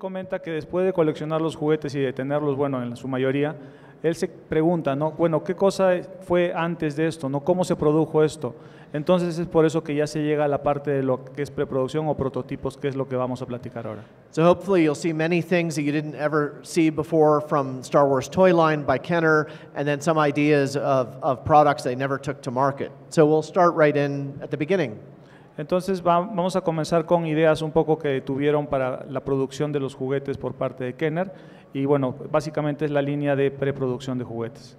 comenta que después de coleccionar los juguetes y de tenerlos, bueno, en su mayoría, él se pregunta, ¿no? Bueno, ¿qué cosa fue antes de esto? ¿no? ¿Cómo se produjo esto? Entonces es por eso que ya se llega a la parte de lo que es preproducción o prototipos, que es lo que vamos a platicar ahora. So hopefully you'll see many things that you didn't ever see before from Star Wars Toy Line by Kenner, and then some ideas of, of products they never took to market. So we'll start right in at the beginning. Entonces va- vamos a comenzar con ideas un poco que tuvieron para la producción de los juguetes por parte de Kenner y bueno, básicamente es la línea de preproducción de juguetes.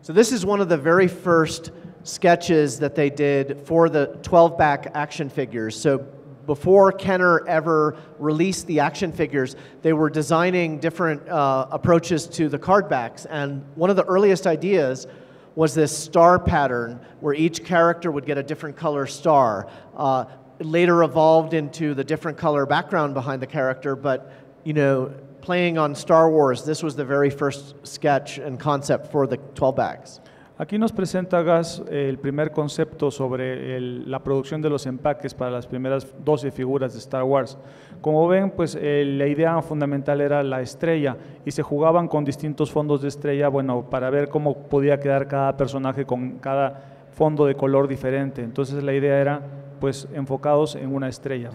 So this is one of the very first sketches that they did for the 12-back action figures. So before Kenner ever released the action figures, they were designing different uh, approaches to the card backs. And one of the earliest ideas was this star pattern where each character would get a different color star. Uh, later evolved into the different color background behind the character, but you know, playing on Star Wars, this was the very first sketch and concept for the 12 backs. Aquí nos presenta Gas eh, el primer concepto sobre la producción de los empaques para las primeras 12 figuras de Star Wars. Como ven, pues eh, la idea fundamental era la estrella y se jugaban con distintos fondos de estrella, bueno, para ver cómo podía quedar cada personaje con cada fondo de color diferente. Entonces la idea era pues enfocados en una estrella.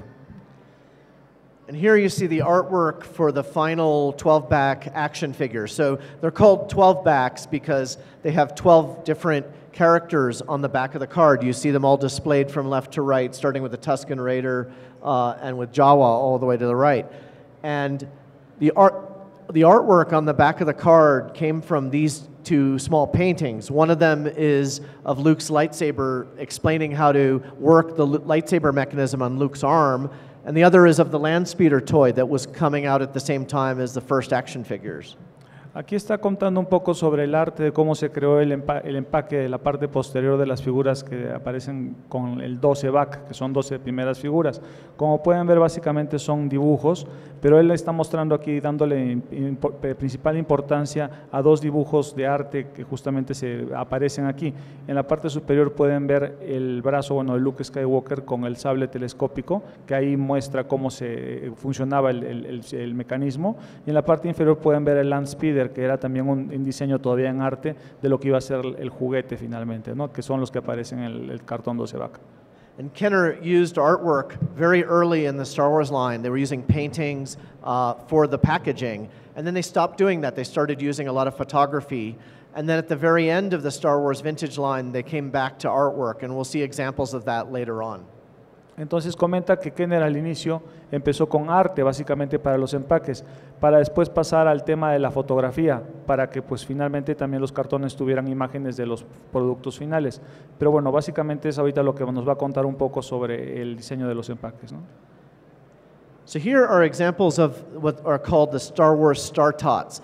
And here you see the artwork for the final 12 back action figure. So they're called 12 backs because they have 12 different characters on the back of the card. You see them all displayed from left to right, starting with the Tusken Raider uh, and with Jawa all the way to the right. And the, art, the artwork on the back of the card came from these two small paintings. One of them is of Luke's lightsaber explaining how to work the lightsaber mechanism on Luke's arm, and the other is of the land speeder toy that was coming out at the same time as the first action figures. Aquí está contando un poco sobre el arte de cómo se creó el, empa- el empaque de la parte posterior de las figuras que aparecen con el 12 back, que son 12 primeras figuras. Como pueden ver, básicamente son dibujos, pero él está mostrando aquí, dándole im- impo- eh, principal importancia a dos dibujos de arte que justamente se aparecen aquí. En la parte superior pueden ver el brazo bueno, de Luke Skywalker con el sable telescópico, que ahí muestra cómo se eh, funcionaba el- el- el mecanismo. Y en la parte inferior pueden ver el Land Speeder, que era también un, un diseño todavía en arte de lo que iba a ser el juguete finalmente, ¿no? que son los que aparecen en el, el cartón 12 back. And Kenner used artwork very early in the Star Wars line. They were using paintings uh, for the packaging. And then they stopped doing that. They started using a lot of photography. And then at the very end of the Star Wars vintage line, they came back to artwork. And we'll see examples of that later on. Entonces comenta que Kenner al inicio empezó con arte básicamente para los empaques, para después pasar al tema de la fotografía, para que pues finalmente también los cartones tuvieran imágenes de los productos finales. Pero bueno, básicamente es ahorita lo que nos va a contar un poco sobre el diseño de los empaques. So here are examples of what are called the Star Wars Star Tots.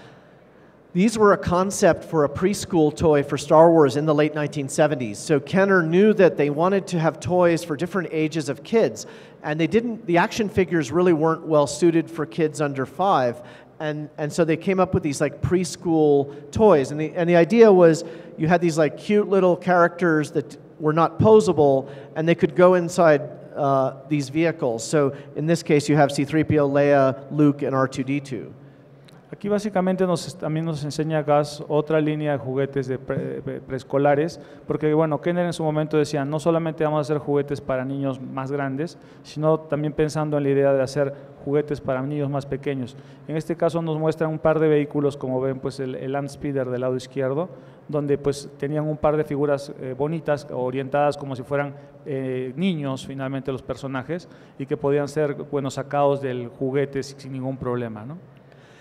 These were a concept for a preschool toy for Star Wars in the late 1970s. So Kenner knew that they wanted to have toys for different ages of kids, and they didn't. The action figures really weren't well suited for kids under five, and and so they came up with these like preschool toys. And the and the idea was you had these like cute little characters that were not posable, and they could go inside uh, these vehicles. So in this case, you have C-3PO, Leia, Luke, and R2D2. Aquí básicamente nos, también nos enseña Gas otra línea de juguetes de pre- pre- preescolares, porque bueno, Kenner en su momento decía, no solamente vamos a hacer juguetes para niños más grandes, sino también pensando en la idea de hacer juguetes para niños más pequeños. En este caso nos muestran un par de vehículos, como ven, pues el, el Land Speeder del lado izquierdo, donde pues tenían un par de figuras eh, bonitas, orientadas como si fueran eh, niños finalmente los personajes, y que podían ser bueno, sacados del juguete sin ningún problema, ¿no?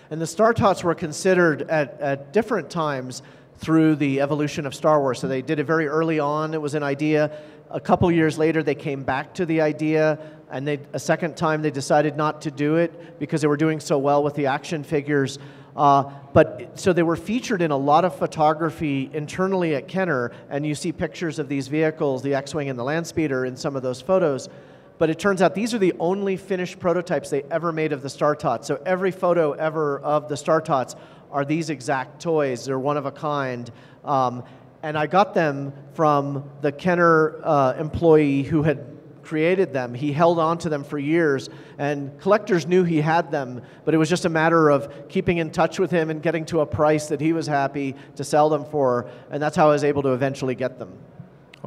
And the Star Tots were considered at, at different times through the evolution of Star Wars. So they did it very early on, it was an idea. A couple years later, they came back to the idea, and they, a second time, they decided not to do it because they were doing so well with the action figures. Uh, but so they were featured in a lot of photography internally at Kenner, and you see pictures of these vehicles, the X Wing and the Landspeeder, in some of those photos. But it turns out these are the only finished prototypes they ever made of the Star Tots. So every photo ever of the Star Tots are these exact toys. They're one of a kind. Um, and I got them from the Kenner uh, employee who had created them, he held on to them for years, and collectors knew he had them, but it was just a matter of keeping in touch with him and getting to a price that he was happy to sell them for, and that's how I was able to eventually get them.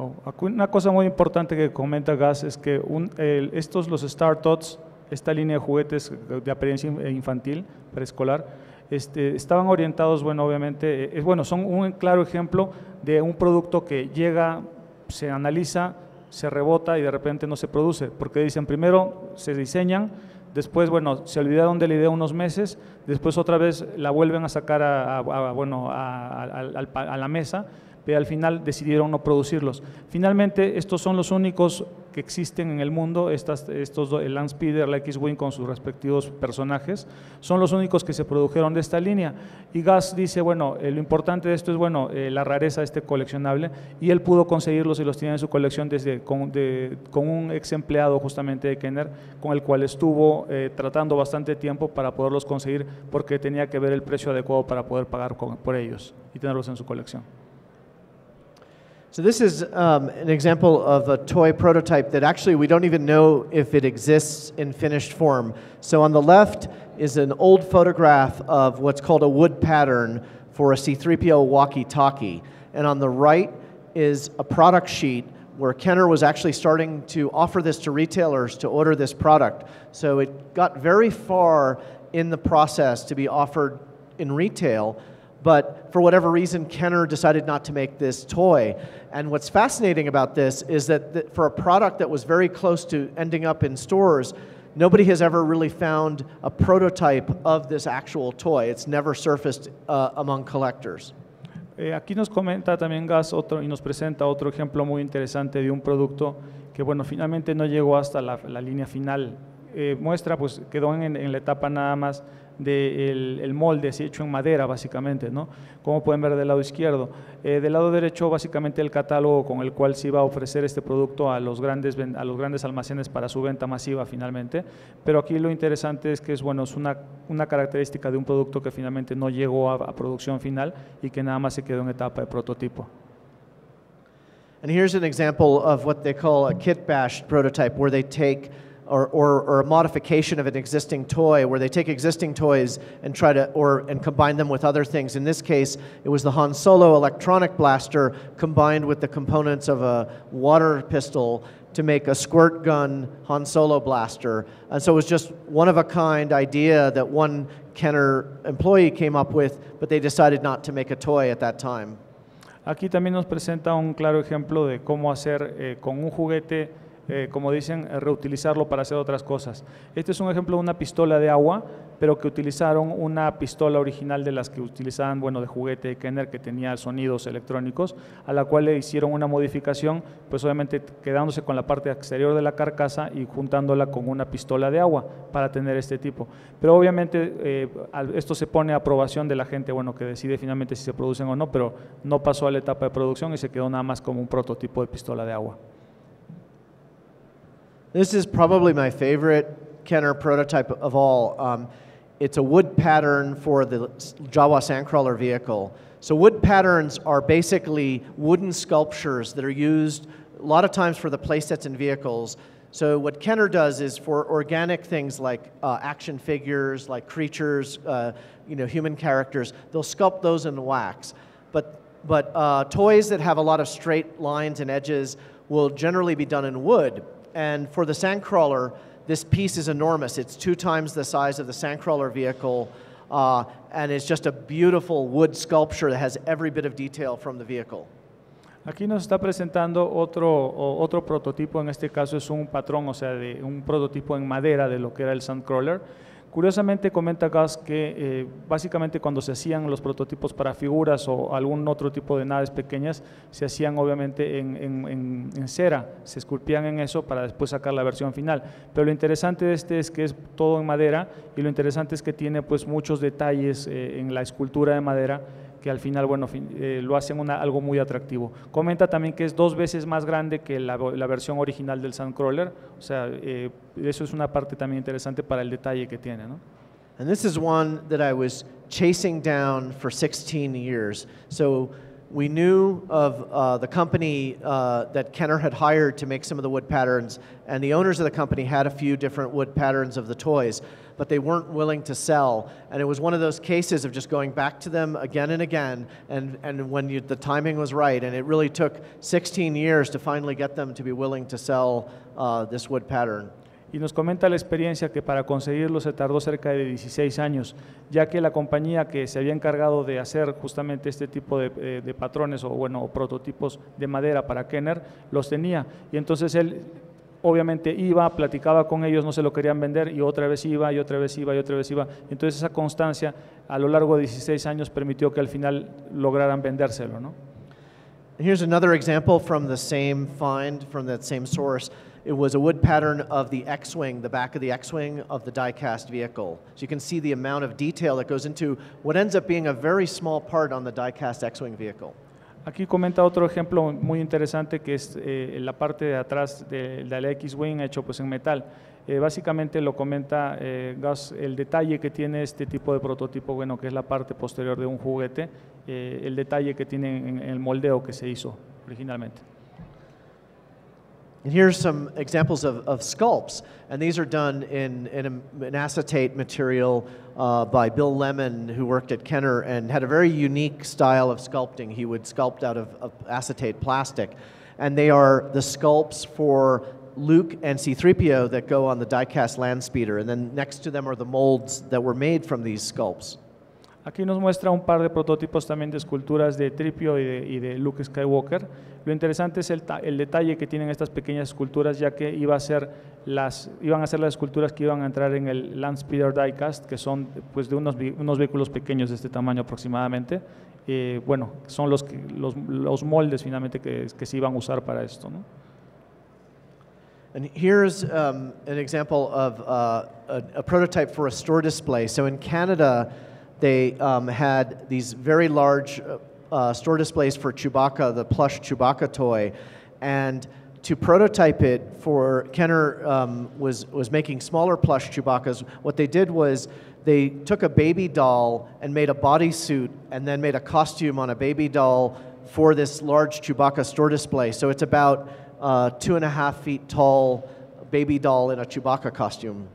Oh, una cosa muy importante que comenta Gas es que un- estos, los Star Tots, esta línea de juguetes de apariencia in- infantil, preescolar, este, estaban orientados, bueno, obviamente, eh, bueno, son un claro ejemplo de un producto que llega, se analiza, se rebota y de repente no se produce, porque dicen primero se diseñan, después, bueno, se olvidaron de la idea unos meses, después otra vez la vuelven a sacar a, bueno, a la mesa, al final decidieron no producirlos. Finalmente, estos son los únicos que existen en el mundo, estas, estos, el Land Speeder, la X-Wing con sus respectivos personajes, son los únicos que se produjeron de esta línea. Y Gas dice, bueno, eh, lo importante de esto es, bueno, eh, la rareza de este coleccionable, y él pudo conseguirlos y los tiene en su colección desde, con, un ex empleado justamente de Kenner, con el cual estuvo eh, tratando bastante tiempo para poderlos conseguir, porque tenía que ver el precio adecuado para poder pagar por ellos y tenerlos en su colección. So this is um, an example of a toy prototype that actually we don't even know if it exists in finished form. So on the left is an old photograph of what's called a wood pattern for a C3PO walkie-talkie. And on the right is a product sheet where Kenner was actually starting to offer this to retailers to order this product. So it got very far in the process to be offered in retail, but for whatever reason, Kenner decided not to make this toy. And what's fascinating about this is that, that for a product that was very close to ending up in stores, nobody has ever really found a prototype of this actual toy. It's never surfaced uh, among collectors. Eh, aquí nos comenta también Gus otro, y nos presenta otro ejemplo muy interesante de un producto que, bueno, finalmente no llegó hasta la, la línea final. Eh, muestra, pues quedó en, en la etapa nada más del el molde, así hecho en madera, básicamente, ¿no? Como pueden ver del lado izquierdo. Eh, del lado derecho, básicamente el catálogo con el cual se iba a ofrecer este producto a los grandes, a los grandes almacenes para su venta masiva finalmente. Pero aquí lo interesante es que es, bueno, es una, una característica de un producto que finalmente no llegó a, a producción final y que nada más se quedó en etapa de prototipo. And here's an example of what they call a kit bash prototype, where they take or, or, or a modification of an existing toy, where they take existing toys and try to or and combine them with other things. In this case, it was the Han Solo electronic blaster combined with the components of a water pistol to make a squirt gun Han Solo blaster. And so it was just one of a kind idea that one Kenner employee came up with, but they decided not to make a toy at that time. Aquí también nos presenta un claro ejemplo de cómo hacer eh, con un juguete, eh, como dicen, eh, reutilizarlo para hacer otras cosas. Este es un ejemplo de una pistola de agua, pero que utilizaron una pistola original de las que utilizaban, bueno, de juguete de Kenner, que tenía sonidos electrónicos, a la cual le hicieron una modificación, pues obviamente quedándose con la parte exterior de la carcasa y juntándola con una pistola de agua para tener este tipo. Pero obviamente eh, esto se pone a aprobación de la gente, bueno, que decide finalmente si se producen o no, pero no pasó a la etapa de producción y se quedó nada más como un prototipo de pistola de agua. This is probably my favorite Kenner prototype of all. Um, it's a wood pattern for the Jawa Sandcrawler vehicle. So, wood patterns are basically wooden sculptures that are used a lot of times for the playsets in vehicles. So, what Kenner does is for organic things like uh, action figures, like creatures, uh, you know, human characters, they'll sculpt those in wax. But, but uh, toys that have a lot of straight lines and edges will generally be done in wood. And for the Sandcrawler, this piece is enormous. It's two times the size of the Sandcrawler vehicle, uh, and it's just a beautiful wood sculpture that has every bit of detail from the vehicle. Aquí nos está presentando otro, otro prototipo, en este caso es un patrón, o sea, de un prototipo en madera de lo que era el Sandcrawler. Curiosamente comenta Gus que eh, básicamente cuando se hacían los prototipos para figuras o algún otro tipo de naves pequeñas, se hacían obviamente en, en- en- en cera, se esculpían en eso para después sacar la versión final. Pero lo interesante de este es que es todo en madera y lo interesante es que tiene pues muchos detalles eh, en la escultura de madera que al final, bueno, eh, lo hacen algo muy atractivo. Comenta también que es dos veces más grande que la, la versión original del Sandcrawler, o sea, eh, eso es una parte también interesante para el detalle que tiene, ¿no? And this is one that I was chasing down for 16 years. So we knew of uh, the company uh, that Kenner had hired to make some of the wood patterns, and the owners of the company had a few different wood patterns of the toys, but they weren't willing to sell. And it was one of those cases of just going back to them again and again, and, and when you, the timing was right. And it really took 16 years to finally get them to be willing to sell uh, this wood pattern. Y nos comenta la experiencia que para conseguirlo se tardó cerca de 16 años, ya que la compañía que se había encargado de hacer justamente este tipo de, eh, de patrones o bueno, prototipos de madera para Kenner, los tenía. Y entonces él obviamente iba, platicaba con ellos, no se lo querían vender y otra vez iba y otra vez iba y otra vez iba. Entonces esa constancia a lo largo de 16 años permitió que al final lograran vendérselo, ¿no? Here's another example from the same find, from that same source. It was a wood pattern of the X-Wing, the back of the X-Wing of the die-cast vehicle. So you can see the amount of detail that goes into what ends up being a very small part on the die-cast X-Wing vehicle. Aquí comenta otro ejemplo muy interesante que es eh, la parte de atrás de, de la X-Wing hecho pues en metal. Eh, básicamente lo comenta eh, Gus, el detalle que tiene este tipo de prototipo, bueno, que es la parte posterior de un juguete, eh, el detalle que tiene en, en el moldeo que se hizo originalmente. And here's some examples of, of sculpts. And these are done in, in acetate material uh, by Bill Lemon, who worked at Kenner and had a very unique style of sculpting. He would sculpt out of, of acetate plastic. And they are the sculpts for Luke and C3PO that go on the die-cast land speeder. And then next to them are the molds that were made from these sculpts. Aquí nos muestra un par de prototipos también de esculturas de Tripio y de, y de Luke Skywalker. Lo interesante es el, el detalle que tienen estas pequeñas esculturas, ya que iba a ser las, iban a ser las esculturas que iban a entrar en el Landspeeder Diecast, que son pues, de unos, unos vehículos pequeños de este tamaño aproximadamente. Eh, bueno, son los, los, los moldes finalmente que, que se iban a usar para esto. ¿no? And here's um, an example of uh, a, a prototype for a store display. So in Canada, they um, had these very large uh, uh, store displays for Chewbacca, the plush Chewbacca toy. And to prototype it for Kenner um, was, was making smaller plush Chewbaccas. What they did was they took a baby doll and made a bodysuit and then made a costume on a baby doll for this large Chewbacca store display. So it's about uh, two and a half feet tall baby doll in a Chewbacca costume.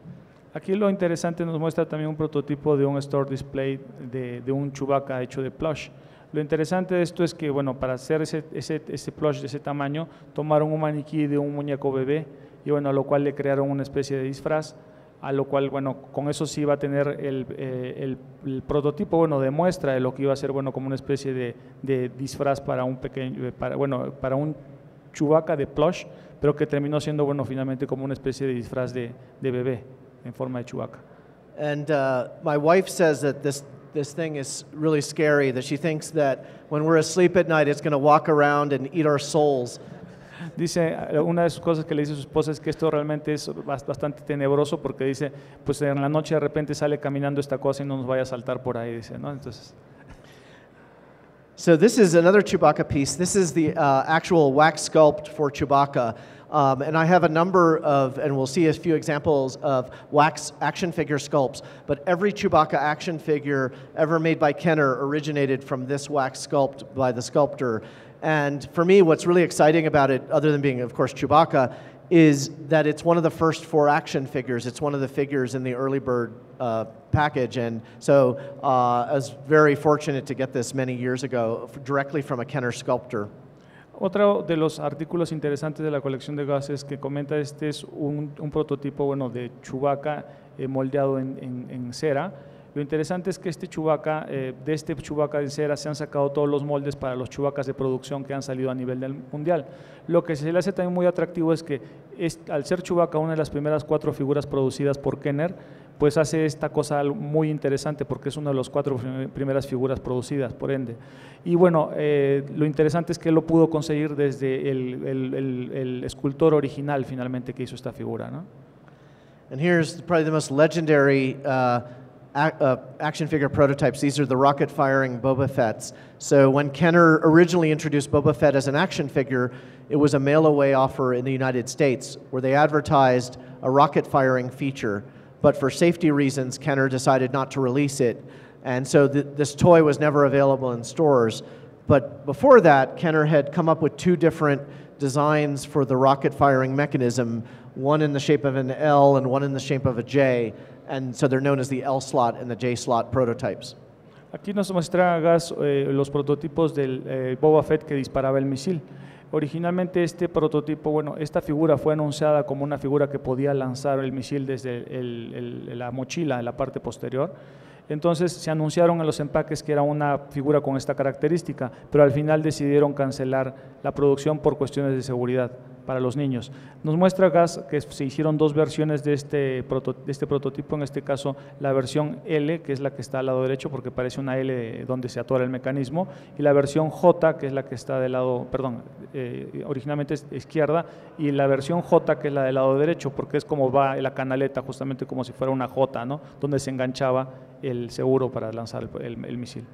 Aquí lo interesante nos muestra también un prototipo de un store display de, un Chewbacca hecho de plush. Lo interesante de esto es que, bueno, para hacer ese, ese, ese plush de ese tamaño, tomaron un maniquí de un muñeco bebé y, bueno, a lo cual le crearon una especie de disfraz, a lo cual, bueno, con eso sí iba a tener el, eh, el, el prototipo, bueno, de muestra de lo que iba a ser, bueno, como una especie de, de disfraz para un pequeño, eh, para, bueno, para un Chewbacca de plush, pero que terminó siendo, bueno, finalmente como una especie de disfraz de, de bebé en forma de Chewbacca. And uh, my wife says that this, this thing is really scary, that she thinks that when we're asleep at night, it's going to walk around and eat our souls. Dice, eh, una de sus cosas que le dice su esposa es que esto realmente es bastante tenebroso porque dice, pues en la noche de repente sale caminando esta cosa y no nos vaya a saltar por ahí, dice, ¿no? Entonces, So this is another Chewbacca piece. This is the uh, actual wax sculpt for Chewbacca. Um, and I have a number of, and we'll see a few examples of wax action figure sculpts. But every Chewbacca action figure ever made by Kenner originated from this wax sculpt by the sculptor. And for me, what's really exciting about it, other than being, of course, Chewbacca, is that it's one of the first four action figures. It's one of the figures in the early bird uh, package. And so uh, I was very fortunate to get this many years ago directly from a Kenner sculptor. Otro de los artículos interesantes de la colección de gases que comenta este es un, prototipo bueno, de Chewbacca eh, moldeado en, en- en cera. Lo interesante es que este Chewbacca, eh, de este Chewbacca en cera se han sacado todos los moldes para los Chewbaccas de producción que han salido a nivel mundial. Lo que se le hace también muy atractivo es que es- al ser Chewbacca una de las primeras cuatro figuras producidas por Kenner, pues hace esta cosa muy interesante porque es una de las cuatro primeras figuras producidas, por ende. Y bueno, eh, lo interesante es que lo pudo conseguir desde el, el- el- el escultor original finalmente que hizo esta figura. ¿no? And here's probably the most legendary uh, ac- uh, action figure prototypes. These are the rocket firing Boba Fett's. So when Kenner originally introduced Boba Fett as an action figure, it was a mail away offer in the United States where they advertised a rocket firing feature. But for safety reasons, Kenner decided not to release it. And so th- this toy was never available in stores. But before that, Kenner had come up with two different designs for the rocket firing mechanism, one in the shape of an L and one in the shape of a J. And so they're known as the L slot and the J slot prototypes. Aquí nos muestra eh, los prototipos del eh, Boba Fett que disparaba el misil. Originalmente este prototipo, bueno, esta figura fue anunciada como una figura que podía lanzar el misil desde el- la mochila en la parte posterior. Entonces se anunciaron en los empaques que era una figura con esta característica, pero al final decidieron cancelar la producción por cuestiones de seguridad para los niños. Nos muestra Gas que se hicieron dos versiones de este, de este prototipo, en este caso la versión L, que es la que está al lado derecho porque parece una L donde se atora el mecanismo, y la versión J, que es la que está del lado, perdón, eh, originalmente es izquierda, y la versión J, que es la del lado derecho, porque es como va la canaleta, justamente como si fuera una J, ¿no? donde se enganchaba el seguro para lanzar el misil.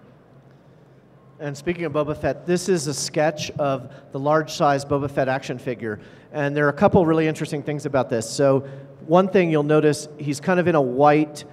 And speaking of Boba Fett, this is a sketch of the large size Boba Fett action figure. And there are a couple really interesting things about this. So, one thing you'll notice, he's kind of in a white,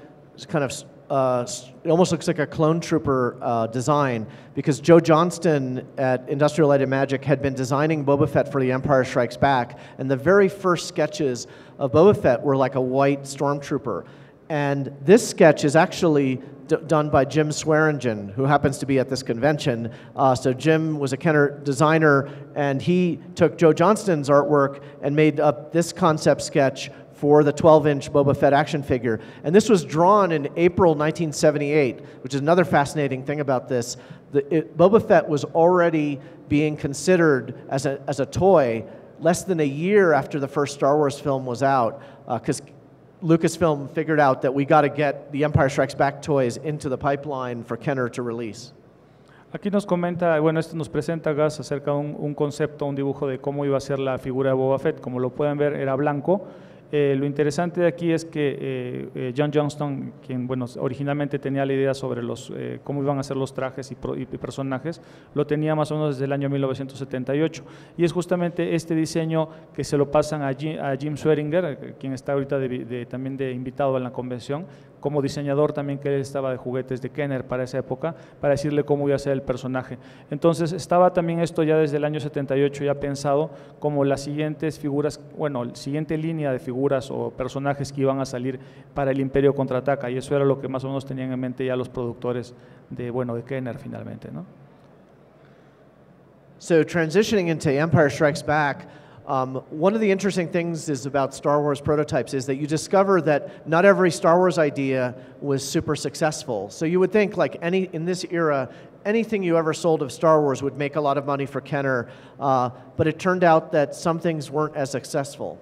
kind of, uh, it almost looks like a clone trooper uh, design because Joe Johnston at Industrial Light and Magic had been designing Boba Fett for The Empire Strikes Back. And the very first sketches of Boba Fett were like a white stormtrooper. And this sketch is actually d- done by Jim Swearingen, who happens to be at this convention. Uh, so Jim was a Kenner designer, and he took Joe Johnston's artwork and made up this concept sketch for the 12-inch Boba Fett action figure. And this was drawn in April 1978, which is another fascinating thing about this. The, it, Boba Fett was already being considered as a, as a toy less than a year after the first Star Wars film was out, because Lucasfilm figured out that we got to get the Empire Strikes Back toys into the pipeline for Kenner to release. Aquí nos comenta, bueno, esto nos presenta Gas acerca de un, un concepto, un dibujo de cómo iba a ser la figura de Boba Fett. Como lo pueden ver, era blanco. Eh, lo interesante de aquí es que eh, eh, John Johnston, quien bueno, originalmente tenía la idea sobre los, cómo iban a ser los trajes y, personajes, lo tenía más o menos desde el año 1978. Y es justamente este diseño que se lo pasan a Jim, a quien está ahorita también de invitado en la convención, como diseñador también que él estaba de juguetes de Kenner para esa época, para decirle cómo iba a ser el personaje. Entonces estaba también esto ya desde el año 78 ya pensado como las siguientes figuras, bueno, la siguiente línea de figuras o personajes que iban a salir para el Imperio Contraataca y eso era lo que más o menos tenían en mente ya los productores de, bueno, de Kenner finalmente, ¿no? So, transitioning into Empire Strikes Back, um, one of the interesting things is about Star Wars prototypes is that you discover that not every Star Wars idea was super successful. So you would think, like any in this era, anything you ever sold of Star Wars would make a lot of money for Kenner, uh, but it turned out that some things weren't as successful.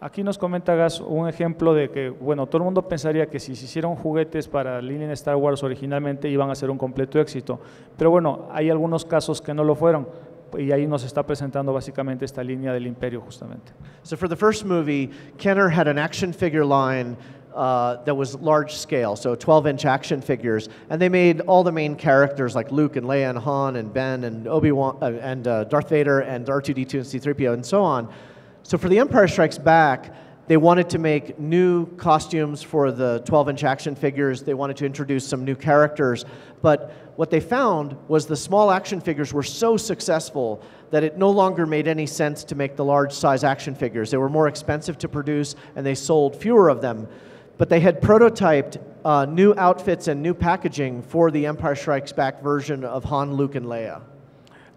Aquí nos comenta Gus un ejemplo de que, bueno, todo el mundo pensaría que si se hicieron juguetes para línea Star Wars originalmente iban a ser un completo éxito, pero bueno, hay algunos casos que no lo fueron y ahí nos está presentando básicamente esta línea del imperio justamente. So for the first movie, Kenner had an action figure line uh, that was large scale, so 12 inch action figures, and they made all the main characters like Luke and Leia and Han and Ben and Obi Wan uh, and uh, Darth Vader and R2D2 and C3PO and so on. So for The Empire Strikes Back, they wanted to make new costumes for the 12 inch action figures. They wanted to introduce some new characters. But what they found was the small action figures were so successful that it no longer made any sense to make the large size action figures. They were more expensive to produce and they sold fewer of them. But they had prototyped uh, new outfits and new packaging for the Empire Strikes Back version of Han, Luke, and Leia.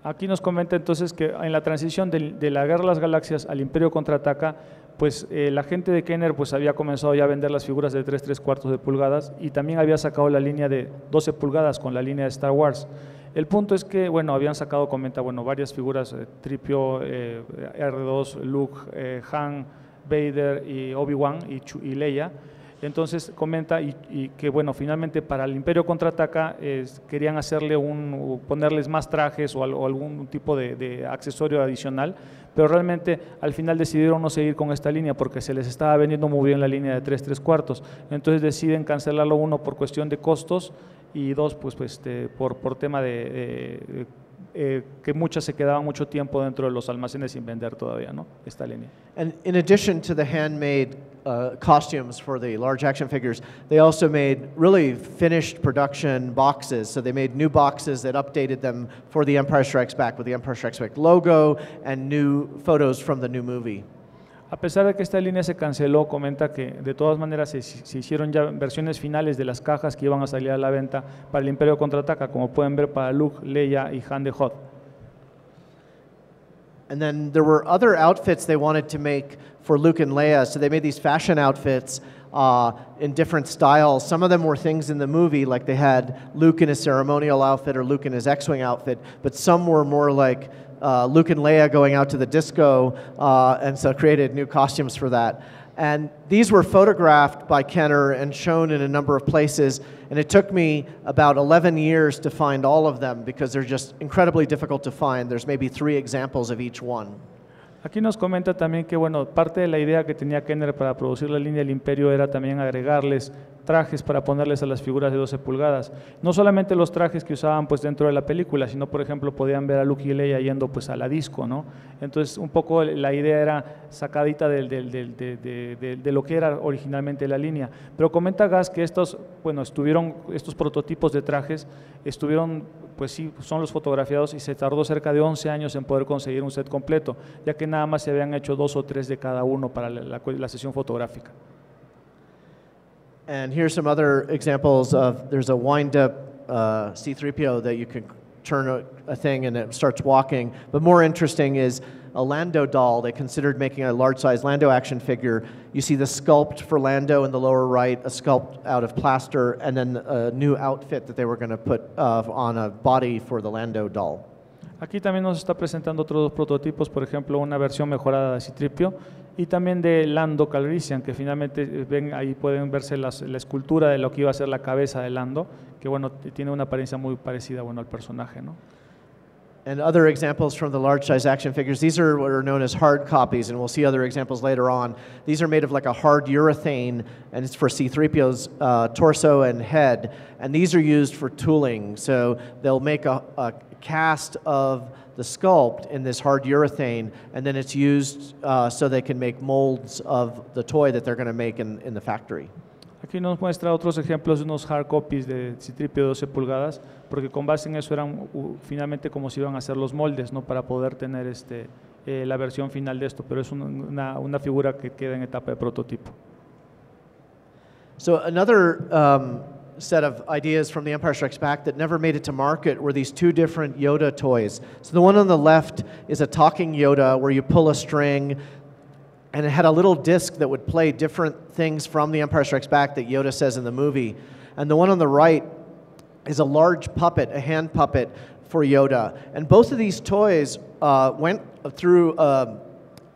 Aquí nos comenta entonces que en la transición del- de, la Guerra de las Galaxias al Imperio Contraataca, pues eh, la gente de Kenner pues había comenzado ya a vender las figuras de 3, 3 cuartos de pulgadas y también había sacado la línea de 12 pulgadas con la línea de Star Wars. El punto es que, bueno, habían sacado, comenta, bueno, varias figuras, eh, Tripio, eh, R2, Luke, eh, Han, Vader y Obi-Wan y, y Leia. Entonces comenta y, que bueno, finalmente para el Imperio contraataca querían hacerle un, ponerles más trajes o, al- o algún tipo de, accesorio adicional, pero realmente al final decidieron no seguir con esta línea porque se les estaba vendiendo muy bien la línea de 3 3 cuartos. Entonces deciden cancelarlo uno por cuestión de costos y dos pues, pues este, por, por tema de eh, que muchas se quedaban mucho tiempo dentro de los almacenes sin vender todavía, ¿no? Esta línea. And in addition to the handmade uh, costumes for the large action figures, they also made really finished production boxes. So they made new boxes that updated them for The Empire Strikes Back with the Empire Strikes Back logo and new photos from the new movie. A pesar de que esta línea se canceló, comenta que de todas maneras se, se hicieron ya versiones finales de las cajas que iban a salir a la venta para el Imperio Contraataca, como pueden ver para Luke, Leia y Han de Hoth. And then there were other outfits they wanted to make for Luke and Leia. So they made these fashion outfits uh, in different styles. Some of them were things in the movie, like they had Luke in his ceremonial outfit or Luke in his X Wing outfit, but some were more like uh, Luke and Leia going out to the disco, uh, and so created new costumes for that. And these were photographed by Kenner and shown in a number of places. And it took me about 11 years to find all of them because they're just incredibly difficult to find. There's maybe three examples of each one. Aquí nos comenta también que, bueno, parte de la idea que tenía Kenner para producir la línea del Imperio era también agregarles trajes para ponerles a las figuras de 12 pulgadas. No solamente los trajes que usaban pues dentro de la película, sino por ejemplo podían ver a Luke y Leia yendo pues a la disco, ¿no? Entonces un poco la idea era sacadita del, del, del, de, de, lo que era originalmente la línea. Pero comenta Gas que estos, bueno, estuvieron, estos prototipos de trajes estuvieron pues sí, son los fotografiados y se tardó cerca de 11 años en poder conseguir un set completo, ya que nada más se habían hecho dos o tres de cada uno para la, la, la sesión fotográfica. And here's some other examples of there's a wind up uh, C3PO that you can turn a, a, thing and it starts walking. But more interesting is a Lando doll. They considered making a large size Lando action figure. You see the sculpt for Lando in the lower right, a sculpt out of plaster, and then a new outfit that they were going to put uh, on a body for the Lando doll. Aquí también nos está presentando otros dos prototipos, por ejemplo, una versión mejorada de Citripio y también de Lando Calrissian, que finalmente ven ahí pueden verse las, la escultura de lo que iba a ser la cabeza de Lando, que bueno, tiene una apariencia muy parecida bueno, al personaje, ¿no? And other examples from the large size action figures, these are what are known as hard copies, and we'll see other examples later on. These are made of like a hard urethane, and it's for C3PO's uh, torso and head. And these are used for tooling. So they'll make a, a cast of the sculpt in this hard urethane, and then it's used uh, so they can make molds of the toy that they're going to make in, in the factory. Aquí nos muestra otros ejemplos de unos hard copies de Citripio de 12 pulgadas, porque con base en eso eran finalmente como se iban a hacer los moldes, ¿no? Para poder tener este, eh, la versión final de esto, pero es una, una figura que queda en etapa de prototipo. So another um, set of ideas from The Empire Strikes Back that never made it to market were these two different Yoda toys. So the one on the left is a talking Yoda where you pull a string, and it had a little disc that would play different things from The Empire Strikes Back that Yoda says in the movie. And the one on the right is a large puppet, a hand puppet for Yoda. And both of these toys uh, went through. Uh,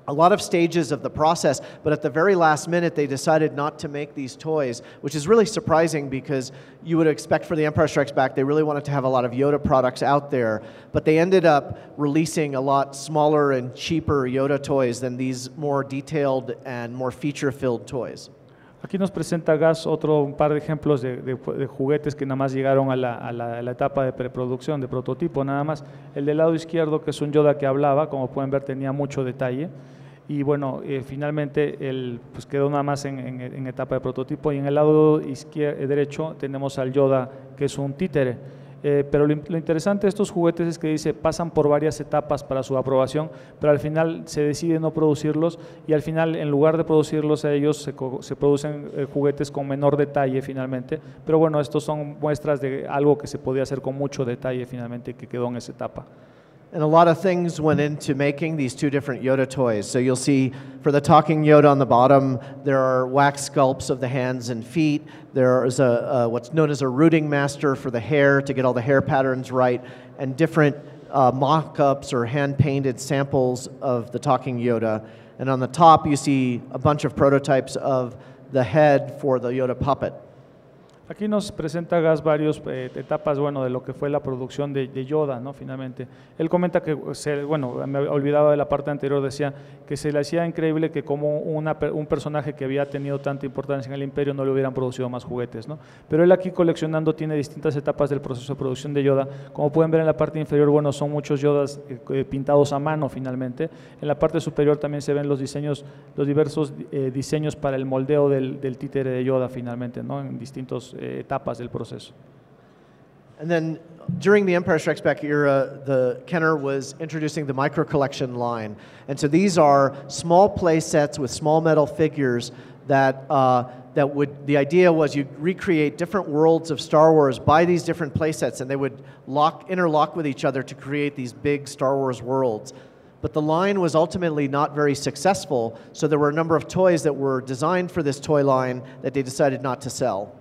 a lot of stages of the process, but at the very last minute, they decided not to make these toys, which is really surprising because you would expect for The Empire Strikes Back, they really wanted to have a lot of Yoda products out there, but they ended up releasing a lot smaller and cheaper Yoda toys than these more detailed and more feature filled toys. Aquí nos presenta Gus otro un par de ejemplos de, de, de juguetes que nada más llegaron a la, a, la, a la, etapa de preproducción, de prototipo nada más. El del lado izquierdo, que es un Yoda que hablaba, como pueden ver tenía mucho detalle. Y bueno, eh, finalmente el, pues quedó nada más en, etapa de prototipo y en el lado izquierdo, eh, derecho tenemos al Yoda que es un títere. Eh, pero lo, interesante de estos juguetes es que dice pasan por varias etapas para su aprobación, pero al final se decide no producirlos y al final en lugar de producirlos a ellos se, producen juguetes con menor detalle finalmente, pero bueno, estos son muestras de algo que se podía hacer con mucho detalle finalmente que quedó en esa etapa. And a lot of things went into making these two different Yoda toys. So you'll see for the talking Yoda on the bottom, there are wax sculpts of the hands and feet. There is a, a what's known as a rooting master for the hair to get all the hair patterns right, and different uh, mock ups or hand painted samples of the talking Yoda. And on the top, you see a bunch of prototypes of the head for the Yoda puppet. Aquí nos presenta Gas varios eh, etapas, bueno, de lo que fue la producción de, de Yoda, ¿no? Finalmente. Él comenta que, se, bueno, me olvidaba de la parte anterior, decía que se le hacía increíble que como una, un personaje que había tenido tanta importancia en el imperio no le hubieran producido más juguetes, ¿no? Pero él aquí coleccionando tiene distintas etapas del proceso de producción de Yoda. Como pueden ver en la parte inferior, bueno, son muchos Yodas eh, eh, pintados a mano finalmente. En la parte superior también se ven los diseños, los diversos eh, diseños para el moldeo del, del títere de Yoda finalmente, ¿no? En distintos etapas del proceso. And then during the Empire Strikes Back era, the Kenner was introducing the micro collection line. And so these are small play sets with small metal figures that, uh, that would, the idea was you recreate different worlds of Star Wars by these different play sets, and they would lock, interlock with each other to create these big Star Wars worlds. But the line was ultimately not very successful, so there were a number of toys that were designed for this toy line that they decided not to sell.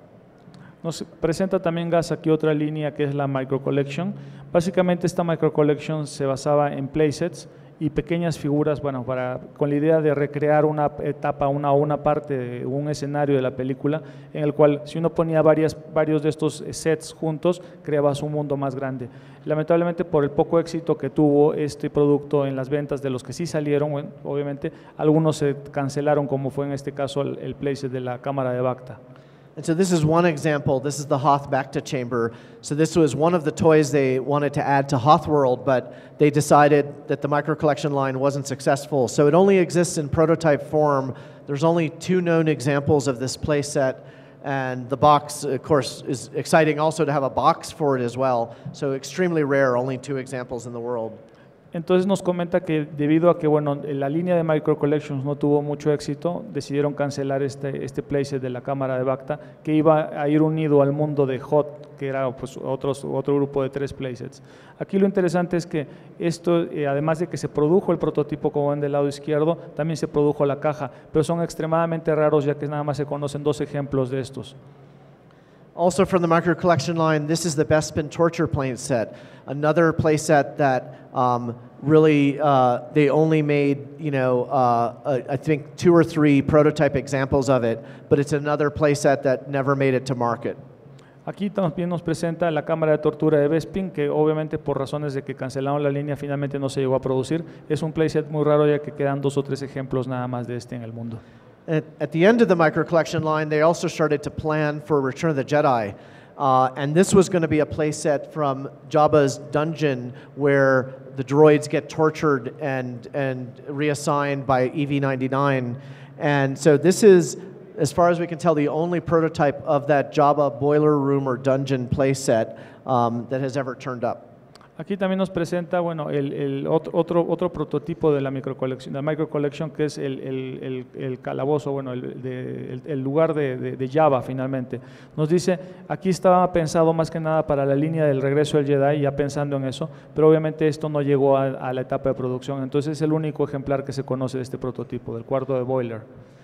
Nos presenta también Gas aquí otra línea que es la Micro Collection. Básicamente esta Micro Collection se basaba en playsets y pequeñas figuras, bueno, para, con la idea de recrear una etapa, una una parte de un escenario de la película, en el cual si uno ponía varias, varios de estos sets juntos, creabas un mundo más grande. Lamentablemente por el poco éxito que tuvo este producto en las ventas de los que sí salieron, obviamente algunos se cancelaron, como fue en este caso el, el playset de la cámara de Bacta. And so this is one example. This is the Hoth Bacta chamber. So this was one of the toys they wanted to add to Hoth World, but they decided that the micro collection line wasn't successful. So it only exists in prototype form. There's only two known examples of this playset. And the box, of course, is exciting also to have a box for it as well. So extremely rare, only two examples in the world. Entonces nos comenta que debido a que bueno, la línea de Micro Collections no tuvo mucho éxito, decidieron cancelar este, este playset de la cámara de Bacta, que iba a ir unido al mundo de Hot, que era pues, otro grupo de tres playsets. Aquí lo interesante es que esto, eh, además de que se produjo el prototipo como ven del lado izquierdo, también se produjo la caja, pero son extremadamente raros ya que nada más se conocen dos ejemplos de estos. Also from the micro collection line, this is the Bespin Torture plane set, another play set that um, really uh, they only made you know uh, I think two or three prototype examples of it, but it's another play set that never made it to market. Aquí también nos presenta la cámara de tortura de Bespin, que obviamente por razones de que cancelaron la línea finalmente no se llegó a producir. Es un playset muy raro ya que quedan dos o tres ejemplos nada más de este en el mundo. At, at the end of the micro collection line, they also started to plan for Return of the Jedi. Uh, and this was going to be a playset from Jabba's dungeon where the droids get tortured and, and reassigned by EV99. And so this is, as far as we can tell, the only prototype of that Jabba boiler room or dungeon playset um, that has ever turned up. Aquí también nos presenta bueno, el, el otro, otro, prototipo de la micro collection, la micro collection que es el, el, calabozo, bueno, el, lugar de, de, de, Java finalmente. Nos dice, aquí estaba pensado más que nada para la línea del regreso del Jedi, ya pensando en eso, pero obviamente esto no llegó a, la etapa de producción, entonces es el único ejemplar que se conoce de este prototipo, del cuarto de boiler.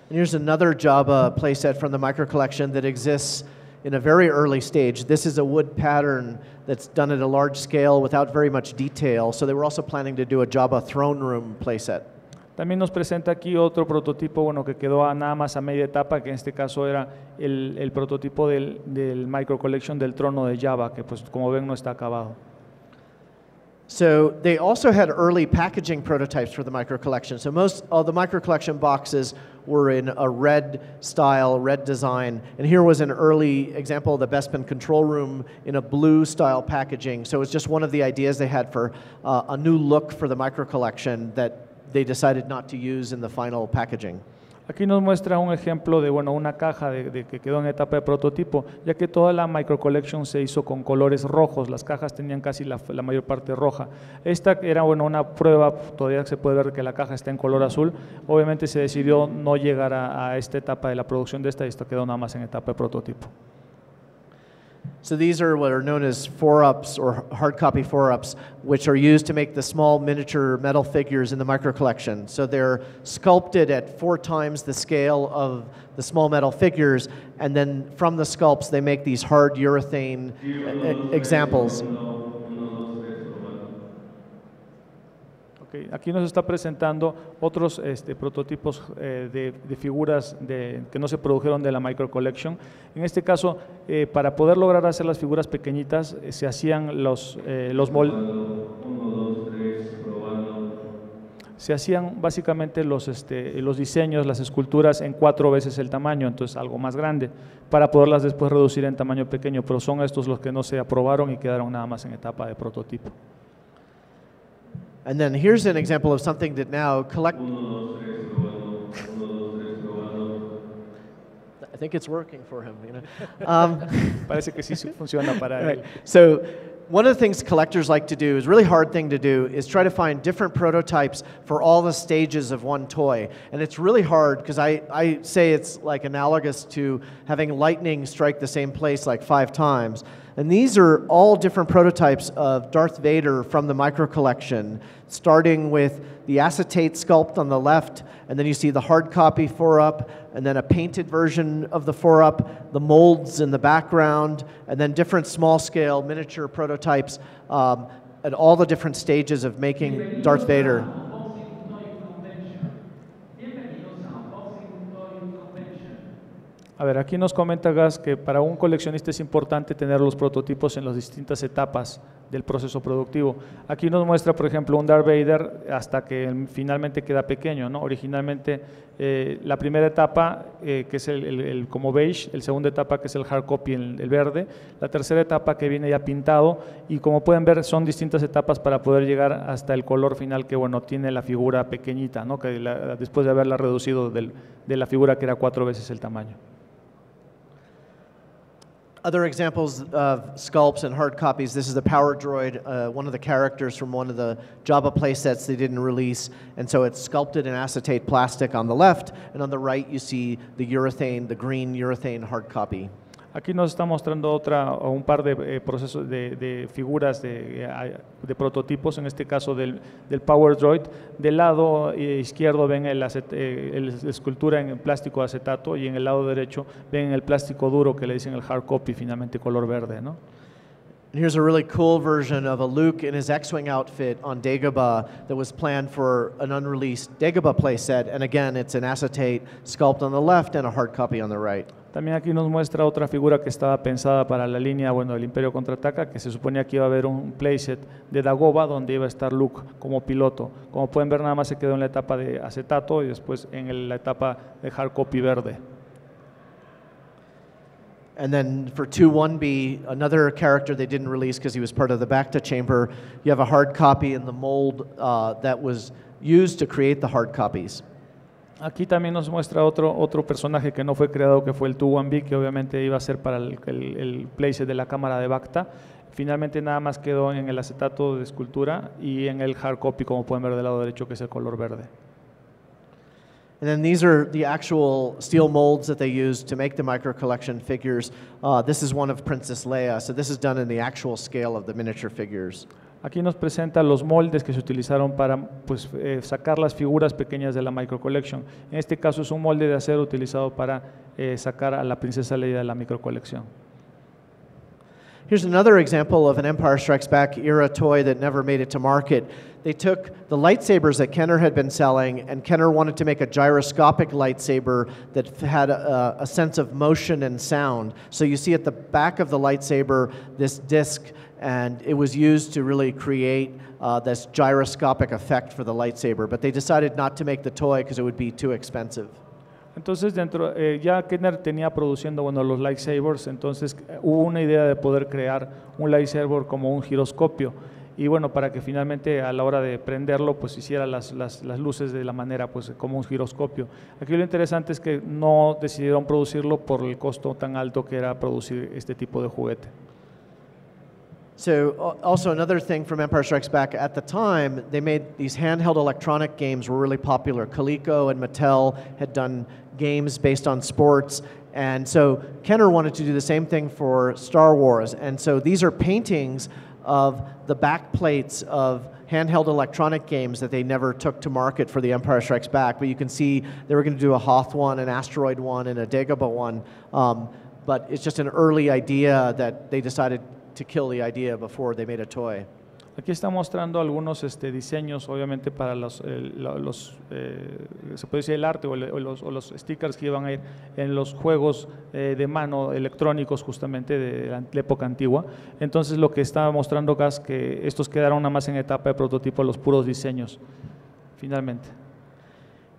And here's another Java playset from the that exists in a very early stage. This is a wood pattern that's done at a large scale without very much detail. So they were also planning to do a Java throne room playset. También nos presenta aquí otro prototipo, bueno, que quedó a nada más a media etapa, que en este caso era el, el prototipo del, del Micro Collection del trono de Java, que pues como ven no está acabado. So they also had early packaging prototypes for the micro collection. So most of the micro collection boxes were in a red style, red design. And here was an early example of the Bespin control room in a blue style packaging. So it was just one of the ideas they had for uh, a new look for the micro collection that they decided not to use in the final packaging. Aquí nos muestra un ejemplo de bueno, una caja de, que quedó en etapa de prototipo, ya que toda la micro collection se hizo con colores rojos, las cajas tenían casi la, mayor parte roja. Esta era bueno, una prueba, todavía se puede ver que la caja está en color azul, obviamente se decidió no llegar a, esta etapa de la producción de esta y esta quedó nada más en etapa de prototipo. So these are what are known as four-ups or hard copy four-ups, which are used to make the small miniature metal figures in the micro collection. So they're sculpted at four times the scale of the small metal figures, and then from the sculpts they make these hard urethane examples. Ok, Aquí nos está presentando otros este, prototipos eh, de, de figuras de- que no se produjeron de la Micro Collection. En este caso, eh, para poder lograr hacer las figuras pequeñitas, eh, se hacían los, eh, los moldes. Se hacían básicamente los, este, los diseños, las esculturas en cuatro veces el tamaño, entonces algo más grande, para poderlas después reducir en tamaño pequeño, pero son estos los que no se aprobaron y quedaron nada más en etapa de prototipo. And then here's an example of something that now collect. I think it's working for him. You know? um, Parece que sí sí funciona para él. Right. So one of the things collectors like to do is really hard thing to do is try to find different prototypes for all the stages of one toy and it's really hard because I, I say it's like analogous to having lightning strike the same place like five times and these are all different prototypes of darth vader from the micro collection starting with the acetate sculpt on the left and then you see the hard copy four up and then a painted version of the four up, the molds in the background, and then different small scale miniature prototypes um, at all the different stages of making Darth Vader. A ver, aquí nos comenta Gas que para un coleccionista es importante tener los prototipos en las distintas etapas del proceso productivo. Aquí nos muestra, por ejemplo, un Darth Vader hasta que finalmente queda pequeño. ¿no? Originalmente, eh, la primera etapa, eh, que es el, como beige, la segunda etapa, que es el hard copy, el, el verde, la tercera etapa que viene ya pintado, y como pueden ver, son distintas etapas para poder llegar hasta el color final que, bueno, tiene la figura pequeñita, ¿no? que después de haberla reducido de la figura que era cuatro veces el tamaño. Other examples of sculpts and hard copies. This is the Power Droid, uh, one of the characters from one of the Jabba playsets they didn't release. And so it's sculpted in acetate plastic on the left, and on the right you see the urethane, the green urethane hard copy. Aquí nos está mostrando otra o un par de eh, procesos de, de figuras de, eh, de prototipos, en este caso del, del Power Droid. Del lado eh, izquierdo ven el acet- eh, el- la escultura en plástico de acetato y en el lado derecho ven el plástico duro que le dicen el hard copy, finalmente color verde. ¿no? Here's a really cool version of a Luke in his X-wing outfit on Dagobah that was planned for an unreleased Dagobah playset. And again, it's an acetate sculpt on the left and a hard copy on the right. También aquí nos muestra otra figura que estaba pensada para la línea bueno, del Imperio Contraataca, que se suponía que iba a haber un playset de Dagoba donde iba a estar Luke como piloto. Como pueden ver, nada más se quedó en la etapa de acetato y después en la etapa de hard copy verde. And then for 2-1B, another character they didn't release because he was part of the Bacta chamber, you have a hard copy in the mold uh, that was used to create the hard copies. Aquí también nos muestra otro, otro personaje que no fue creado, que fue el 2-1B, que obviamente iba a ser para el, el, de la cámara de Bacta. Finalmente nada más quedó en el acetato de escultura y en el hard copy, como pueden ver del lado derecho, que es el color verde. And then these are the actual steel molds that they used to make the micro collection figures. Uh, this is one of Princess Leia, so this is done in the actual scale of the miniature figures. Aquí nos presenta los moldes que se utilizaron para pues, eh, sacar las figuras pequeñas de la Micro Collection. En este caso es un molde de acero utilizado para eh, sacar a la princesa Leia de la Micro Collection. Here's another example of an Empire Strikes Back era toy that never made it to market. They took the lightsabers that Kenner had been selling, and Kenner wanted to make a gyroscopic lightsaber that had a, a sense of motion and sound. So you see at the back of the lightsaber this disc, and it was used to really create uh, this gyroscopic effect for the lightsaber. But they decided not to make the toy because it would be too expensive. Entonces, dentro, eh, ya Kenner tenía produciendo bueno, los lightsabers, entonces eh, hubo una idea de poder crear un lightsaber como un giroscopio. Y bueno, para que finalmente a la hora de prenderlo, pues hiciera las, las, las luces de la manera, pues como un giroscopio. Aquí lo interesante es que no decidieron producirlo por el costo tan alto que era producir este tipo de juguete. So, al- also another thing from Empire Strikes Back at the time, they made these handheld electronic games were really popular. Coleco and Mattel had done games based on sports, and so Kenner wanted to do the same thing for Star Wars. And so these are paintings of the back plates of handheld electronic games that they never took to market for the Empire Strikes Back. But you can see they were going to do a Hoth one, an Asteroid one, and a Dagobah one. Um, but it's just an early idea that they decided to kill the idea before they made a toy. Aquí está mostrando algunos este, diseños, obviamente, para los, eh, se puede decir el arte o, los, o los stickers que iban a ir en los juegos eh, de mano electrónicos justamente de la, la época antigua. Entonces lo que está mostrando Gas que estos quedaron nada más en etapa de prototipo, los puros diseños, finalmente.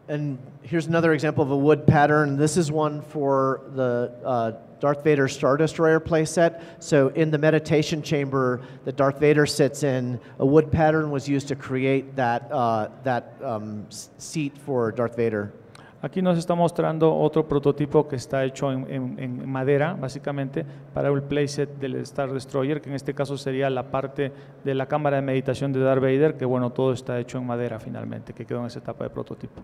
And here's another example of a wood pattern. This is one for the uh, Darth Vader Star Destroyer playset. So in the meditation chamber that Darth Vader sits in, a wood pattern was used to create that, uh, that um, seat for Darth Vader. Aquí nos está mostrando otro prototipo que está hecho en, en- en madera, básicamente, para el playset del Star Destroyer, que en este caso sería la parte de la cámara de meditación de Darth Vader, que bueno, todo está hecho en madera finalmente, que quedó en esa etapa de prototipo.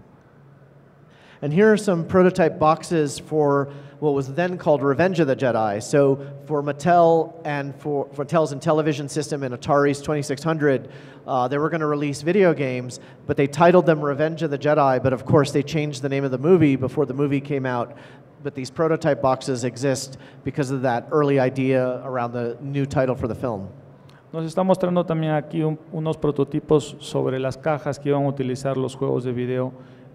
And here are some prototype boxes for what was then called Revenge of the Jedi. So for Mattel and for, for Mattel's Intellivision system and Atari's 2600, uh, they were going to release video games, but they titled them Revenge of the Jedi. But of course, they changed the name of the movie before the movie came out. But these prototype boxes exist because of that early idea around the new title for the film. Nos está mostrando también aquí un- unos prototipos sobre las cajas que iban a utilizar los juegos de video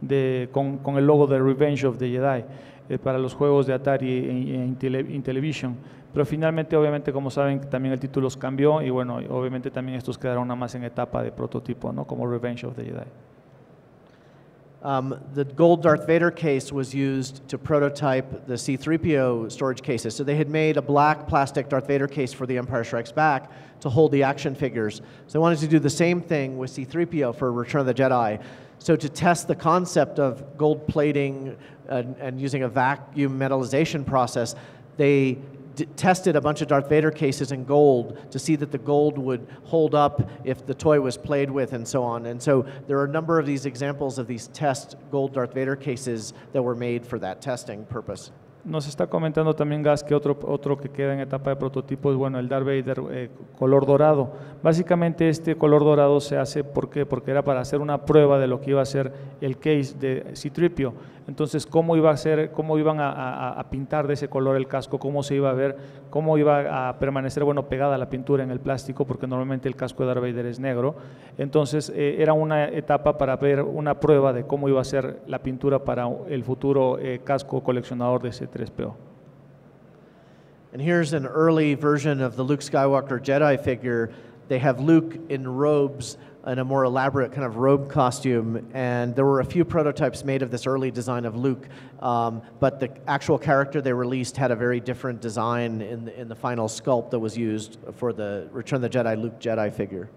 de, con, con el logo de Revenge of the Jedi eh, para los juegos de Atari e, e Intele- Intellivision. Pero finalmente, obviamente, como saben, también el título cambió y bueno, obviamente también estos quedaron nada más en etapa de prototipo, ¿no? Como Revenge of the Jedi. Um, the gold Darth Vader case was used to prototype the C3PO storage cases. So they had made a black plastic Darth Vader case for The Empire Strikes Back to hold the action figures. So they wanted to do the same thing with C3PO for Return of the Jedi. So to test the concept of gold plating and, and using a vacuum metallization process, they tested a bunch of Darth Vader cases in gold to see that the gold would hold up if the toy was played with and so on. And so there are a number of these examples of these test gold Darth Vader cases that were made for that testing purpose. Nos está comentando también Gas que otro, otro que queda en etapa de prototipo es bueno, el Darth Vader eh, color dorado. Básicamente este color dorado se hace porque era para hacer una prueba de lo que iba a ser el case de Citripio. Entonces, cómo iba a ser, cómo iban a, a- a pintar de ese color el casco, cómo se iba a ver, cómo iba a permanecer bueno pegada la pintura en el plástico, porque normalmente el casco de Darth Vader es negro. Entonces, eh, era una etapa para ver una prueba de cómo iba a ser la pintura para el futuro eh, casco coleccionador de C3PO. And here's an early version of the Luke Skywalker Jedi figure. They have Luke in robes in a more elaborate kind of robe costume, and there were a few prototypes made of this early design of Luke, um, but the actual character they released had a very different design in the, in the final sculpt that was used for the Return of the Jedi Luke Jedi figure.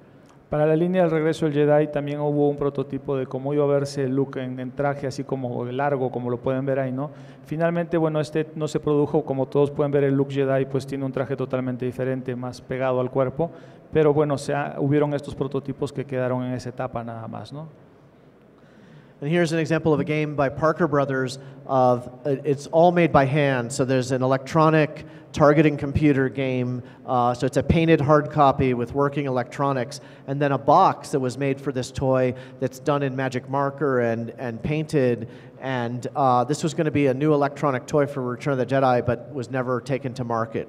Para la línea del regreso del Jedi también hubo un prototipo de cómo iba a verse Luke en, en traje así como largo, como lo pueden ver ahí, ¿no? Finalmente, bueno, este no se produjo, como todos pueden ver, el Luke Jedi pues tiene un traje totalmente diferente, más pegado al cuerpo, pero bueno, se ha- hubieron estos prototipos que quedaron en esa etapa nada más, ¿no? And here's an example of a game by Parker Brothers of uh, it's all made by hand. So there's an electronic targeting computer game. Uh, so it's a painted hard copy with working electronics, and then a box that was made for this toy that's done in magic marker and and painted. And uh, this was going to be a new electronic toy for Return of the Jedi, but was never taken to market.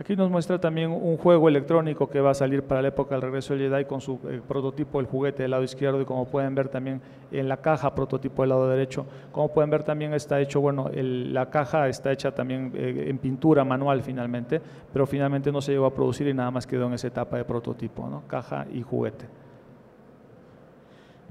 Aquí nos muestra también un juego electrónico que va a salir para la época del regreso del Jedi con su eh, prototipo, el juguete del lado izquierdo y como pueden ver también en la caja, prototipo del lado derecho. Como pueden ver también está hecho, bueno, el- la caja está hecha también eh, en pintura manual finalmente, pero finalmente no se llegó a producir y nada más quedó en esa etapa de prototipo, ¿no? Caja y juguete.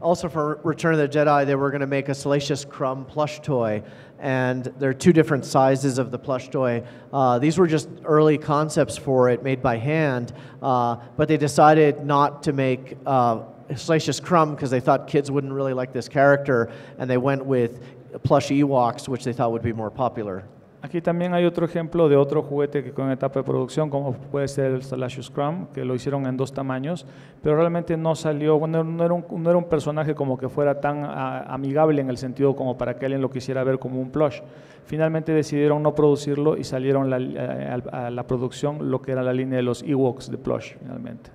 Also, for Return of the Jedi, they were going to make a Salacious Crumb plush toy, and there are two different sizes of the plush toy. Uh, these were just early concepts for it, made by hand, uh, but they decided not to make uh, Salacious Crumb because they thought kids wouldn't really like this character, and they went with plush Ewoks, which they thought would be more popular. Aquí también hay otro ejemplo de otro juguete que con etapa de producción, como puede ser el Salacious Scrum, que lo hicieron en dos tamaños, pero realmente no salió, no era un, no era un personaje como que fuera tan amigable en el sentido como para que alguien lo quisiera ver como un plush. Finalmente decidieron no producirlo y salieron a, a la producción lo que era la línea de los Ewoks de plush, finalmente.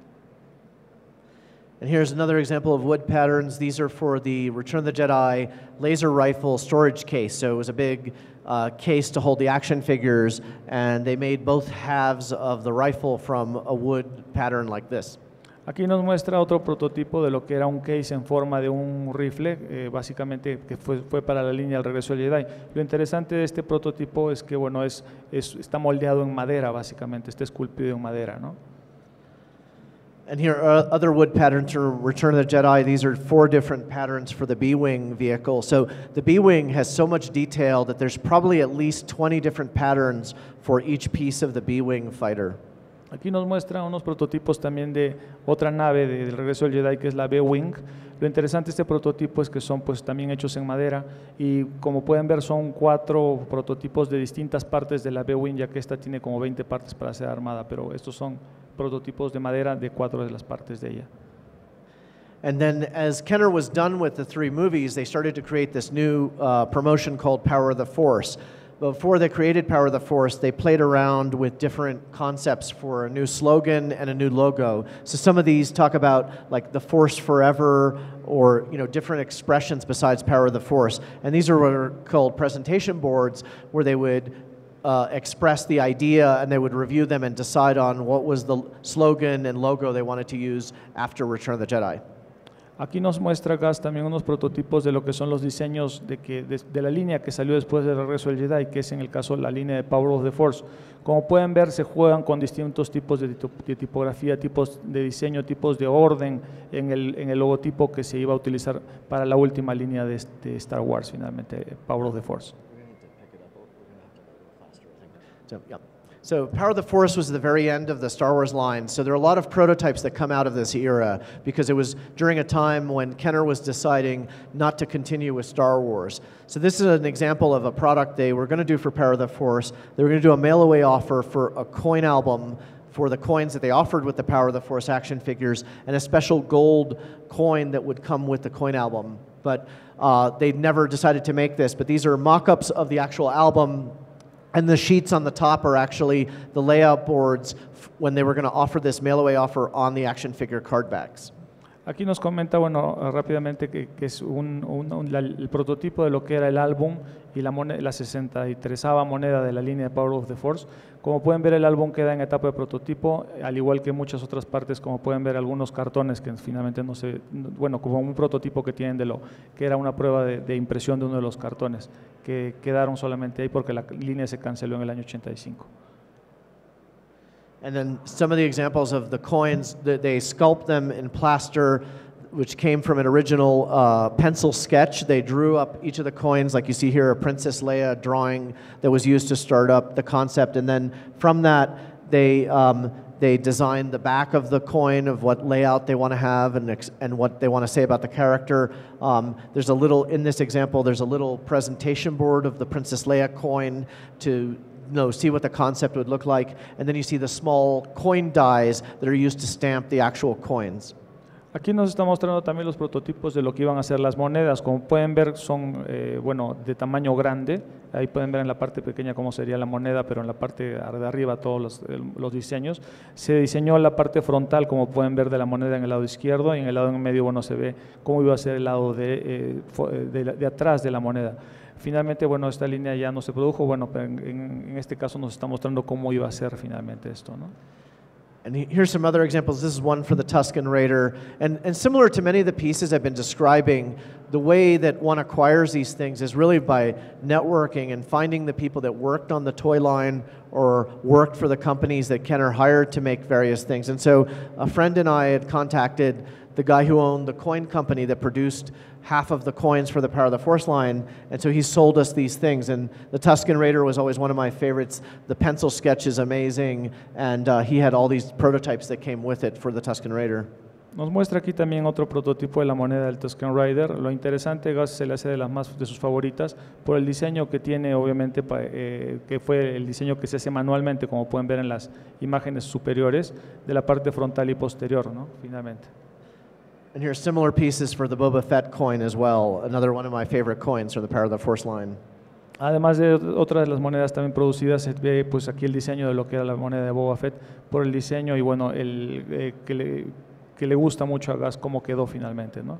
And here's another example of wood patterns. These are for the Return of the Jedi laser rifle storage case. So it was a big uh, case to hold the action figures, and they made both halves of the rifle from a wood pattern like this. Aquí nos muestra otro prototipo de lo que era un case en forma de un rifle, eh, básicamente que fue, fue, para la línea del regreso del Jedi. Lo interesante de este prototipo es que bueno, es, es, está moldeado en madera, básicamente, está esculpido en madera. ¿no? And here are other wood patterns for Return of the Jedi. These are four different patterns for the B-Wing vehicle. So the B-Wing has so much detail that there's probably at least 20 different patterns for each piece of the B-Wing fighter. Aquí nos muestra unos prototipos también de otra nave de, del regreso del Jedi que es la B-Wing. Lo interesante de este prototipo es que son pues también hechos en madera y como pueden ver son cuatro prototipos de distintas partes de la B-Wing ya que esta tiene como 20 partes para ser armada, pero estos son prototipos de madera de cuatro de las partes de ella. And then, as Kenner was done with the three movies, they started to create this new uh, promotion called Power of the Force. Before they created Power of the Force, they played around with different concepts for a new slogan and a new logo. So some of these talk about like the Force forever or you know different expressions besides Power of the Force. And these are what are called presentation boards where they would uh, express the idea and they would review them and decide on what was the slogan and logo they wanted to use after Return of the Jedi. Aquí nos muestra Gas también unos prototipos de lo que son los diseños de, que, de, la línea que salió después del regreso del Jedi, que es en el caso la línea de Power of the Force. Como pueden ver, se juegan con distintos tipos de, de tipografía, tipos de diseño, tipos de orden en el, en el, logotipo que se iba a utilizar para la última línea de, de Star Wars, finalmente, Power of the Force. So, yeah. So Power of the Force was the very end of the Star Wars line. So there are a lot of prototypes that come out of this era because it was during a time when Kenner was deciding not to continue with Star Wars. So this is an example of a product they were going to do for Power of the Force. They were going to do a mail away offer for a coin album for the coins that they offered with the Power of the Force action figures and a special gold coin that would come with the coin album. But uh, they never decided to make this. But these are mock ups of the actual album and the sheets on the top are actually the layout boards when they were going to offer this mail away offer on the action figure card backs. Aquí nos comenta, bueno, rápidamente que, que es un, un, la, el prototipo de lo que era el álbum y la, moneda, la 63 moneda de la línea de Power of the Force. Como pueden ver, el álbum queda en etapa de prototipo, al igual que muchas otras partes, como pueden ver algunos cartones que finalmente no se, bueno, como un prototipo que tienen de lo que era una prueba de impresión de uno de los cartones, que quedaron solamente ahí porque la línea se canceló en el año 85. And then some of the examples of the coins, that they sculpt them in plaster, which came from an original uh, pencil sketch. They drew up each of the coins, like you see here, a Princess Leia drawing that was used to start up the concept. And then from that, they, um, they designed the back of the coin of what layout they want to have and, and what they want to say about the character. Um, there's a little, in this example, there's a little presentation board of the Princess Leia coin to know, see what the concept would look like. And then you see the small coin dies that are used to stamp the actual coins. Aquí nos está mostrando también los prototipos de lo que iban a ser las monedas. Como pueden ver, son eh, bueno, de tamaño grande. Ahí pueden ver en la parte pequeña cómo sería la moneda, pero en la parte de arriba todos los, los, diseños. Se diseñó la parte frontal, como pueden ver, de la moneda en el lado izquierdo y en el lado en medio bueno, se ve cómo iba a ser el lado de, eh, de, de atrás de la moneda. Finalmente, bueno, esta línea ya no se produjo, bueno, pero en, en, este caso nos está mostrando cómo iba a ser finalmente esto, ¿no? And here's some other examples. This is one for the Tusken Raider. And, and similar to many of the pieces I've been describing, the way that one acquires these things is really by networking and finding the people that worked on the toy line or worked for the companies that Kenner hired to make various things. And so a friend and I had contacted the guy who owned the coin company that produced half of the coins for the Power of the Force line, and so he sold us these things. And the Tusken Raider was always one of my favorites. The pencil sketch is amazing, and uh, he had all these prototypes that came with it for the Tusken Raider. Nos muestra aquí también otro prototipo de la moneda del Tuscan Rider. Lo interesante, Gus se le hace de las más de sus favoritas por el diseño que tiene, obviamente, eh, que fue el diseño que se hace manualmente, como pueden ver en las imágenes superiores, de la parte frontal y posterior, ¿no? Finalmente. And here's similar pieces for the Boba Fett coin as well, another one of my favorite coins from the Power of the Force line. Además de otras de las monedas también producidas, se ve pues aquí el diseño de lo que era la moneda de Boba Fett por el diseño y bueno, el eh, que, le, que le gusta mucho a Gus cómo quedó finalmente, ¿no?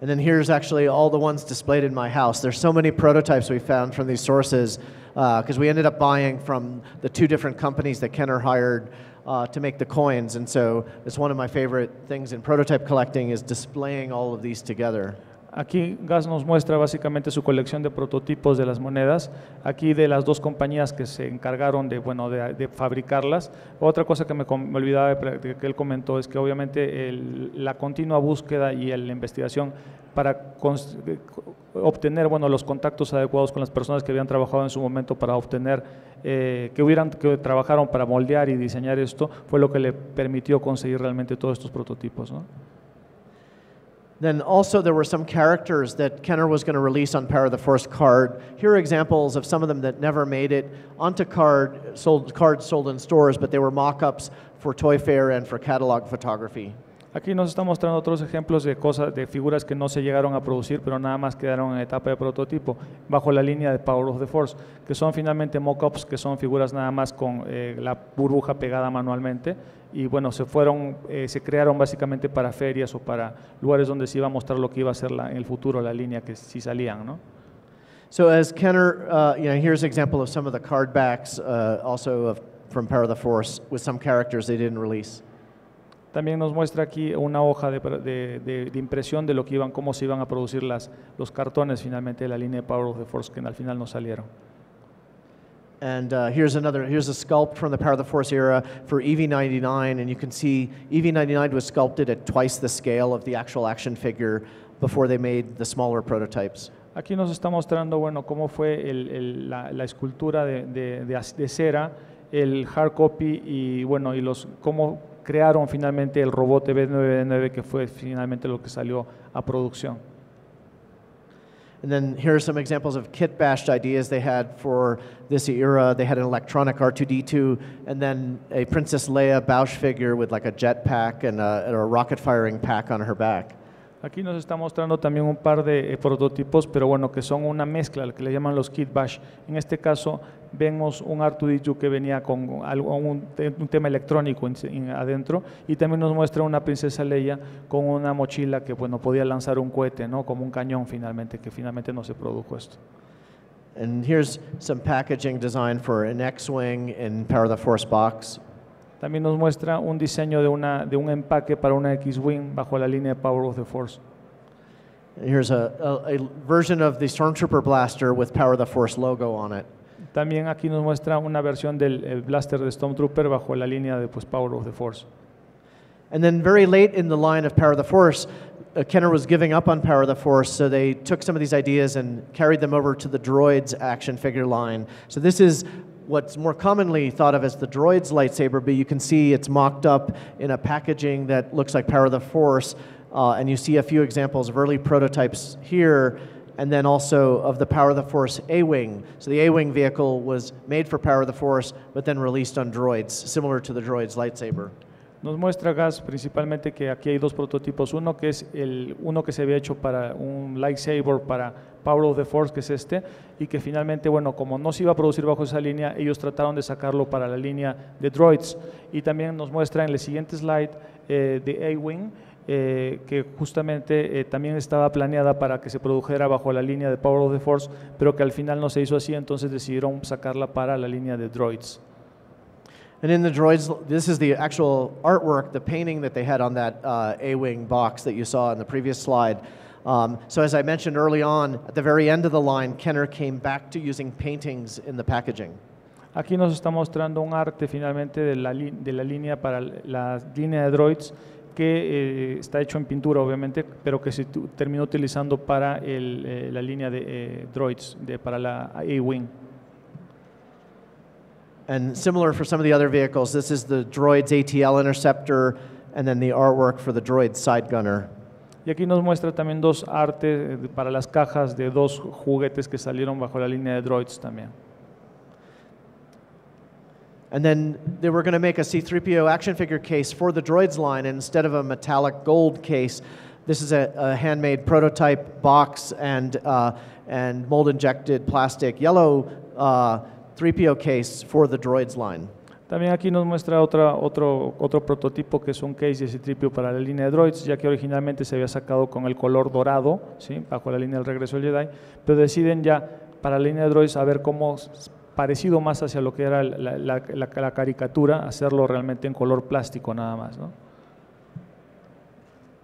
And then here's actually all the ones displayed in my house. There's so many prototypes we found from these sources because uh, we ended up buying from the two different companies that Kenner hired uh, to make the coins. And so it's one of my favorite things in prototype collecting is displaying all of these together. Aquí Gas nos muestra básicamente su colección de prototipos de las monedas, aquí de las dos compañías que se encargaron de, bueno, de, de fabricarlas. Otra cosa que me, me olvidaba de, que él comentó es que obviamente el- la continua búsqueda y la investigación para cons- eh, obtener bueno, los contactos adecuados con las personas que habían trabajado en su momento para obtener, eh, que hubieran, que trabajaron para moldear y diseñar esto, fue lo que le permitió conseguir realmente todos estos prototipos. Then also there were some characters that Kenner was going to release on Power of the Force card. Here are examples of some of them that never made it onto card, sold, cards sold in stores, but they were mock-ups for Toy Fair and for catalog photography. Aquí nos está mostrando otros ejemplos de cosas, de figuras que no se llegaron a producir, pero nada más quedaron en etapa de prototipo, bajo la línea de Power of the Force, que son finalmente mock-ups, que son figuras nada más con eh, la burbuja pegada manualmente, y bueno, se fueron, eh, se crearon básicamente para ferias o para lugares donde se iba a mostrar lo que iba a ser la- en el futuro la línea que sí salían, ¿no? So as Kenner, uh, you know, here's an example of some of the card backs, uh, also of, from Power of the Force, with some characters they didn't release. También nos muestra aquí una hoja de, de- de- de impresión de lo que iban, cómo se iban a producir las, los cartones finalmente de la línea de Power of the Force, que al final no salieron. And uh, here's another, here's a sculpt from the Power of the Force era for E EV99, and you can see E EV99 was sculpted at twice the scale of the actual action figure before they made the smaller prototypes. Aquí nos está mostrando, bueno, cómo fue el- el- la, la escultura de, de- de ac- de cera, el hard copy y, bueno, y los, cómo crearon finalmente el robot B999 que fue finalmente lo que salió a producción. And then here are some examples of kit bashed ideas they had for this era. They had an electronic R2D2 and then a Princess Leia Boushh figure with like a jetpack and and a rocket firing pack on her back. Aquí nos está mostrando también un par de eh, prototipos, pero bueno, que son una mezcla, lo que le llaman los kit bash. En este caso, vemos un R2D2 que venía con algo, un, un tema electrónico en- en- adentro y también nos muestra una princesa Leia con una mochila que bueno, podía lanzar un cohete, ¿no? como un cañón finalmente, que finalmente no se produjo esto. And here's some packaging design for an X-Wing in Power of the Force box. También nos muestra un diseño de, una, de un empaque para una X-Wing bajo la línea de Power of the Force. Here's a, a, a version of the Stormtrooper blaster with Power of the Force logo on it. También aquí nos muestra una versión del blaster de Stormtrooper bajo la línea de pues, Power of the Force. And then very late in the line of Power of the Force, uh, Kenner was giving up on Power of the Force, so they took some of these ideas and carried them over to the Droids action figure line. So this is what's more commonly thought of as the Droids lightsaber, but you can see it's mocked up in a packaging that looks like Power of the Force, uh, and you see a few examples of early prototypes here. And then also of the Power of the Force A Wing. So the A Wing vehicle was made for Power of the Force, but then released on droids, similar to the droid's lightsaber. Nos muestra Gas principalmente que aquí hay dos prototipos, uno que es el uno que se había hecho para un lightsaber para Power of the Force, que es este, y que finalmente, bueno, como no se iba a producir bajo esa línea, ellos trataron de sacarlo para la línea de droids. Y también nos muestra en el siguiente slide eh, de A-Wing, eh, que justamente eh, también estaba planeada para que se produjera bajo la línea de Power of the Force, pero que al final no se hizo así, entonces decidieron sacarla para la línea de droids. And in the droids, this is the actual artwork, the painting that they had on that uh, A-wing box that you saw in the previous slide. Um, so as I mentioned early on, at the very end of the line, Kenner came back to using paintings in the packaging. Aquí nos está mostrando un arte finalmente de la, de la línea para la línea de droids que eh, está hecho en pintura obviamente, pero que se terminó utilizando para el, eh, la línea de eh, droids, de, para la A-Wing. And similar for some of the other vehicles, this is the droid's ATL interceptor, and then the artwork for the droid's side gunner. Y aquí nos muestra también dos artes eh, para las cajas de dos juguetes que salieron bajo la línea de droids también. And then they were going to make a C3PO action figure case for the droids line, and instead of a metallic gold case, this is a, a handmade prototype box and, uh, and mold injected plastic yellow uh, 3PO case for the droids line. También aquí nos muestra otra, otro, otro prototipo que es un case de C-3PO para la línea de droids, ya que originalmente se había sacado con el color dorado, ¿sí? bajo la línea del regreso del Jedi, pero deciden ya para la línea de droids a ver cómo parecido más hacia lo que era la, la- la- la caricatura, hacerlo realmente en color plástico nada más. ¿no?